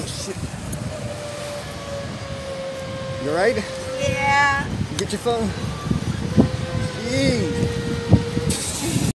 Oh shit. You alright? Yeah. Get your phone.